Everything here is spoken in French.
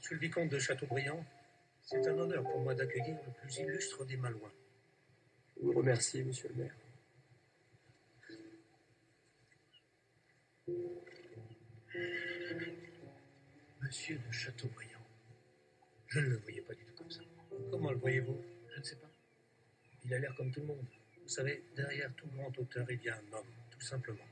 Monsieur le vicomte de Châteaubriand, c'est un honneur pour moi d'accueillir le plus illustre des Malouins. Je vous remercie, monsieur le maire. Monsieur de Châteaubriand. Je ne le voyais pas du tout comme ça. Comment le voyez-vous? Je ne sais pas. Il a l'air comme tout le monde. Vous savez, derrière tout grand auteur, il y a un homme, tout simplement.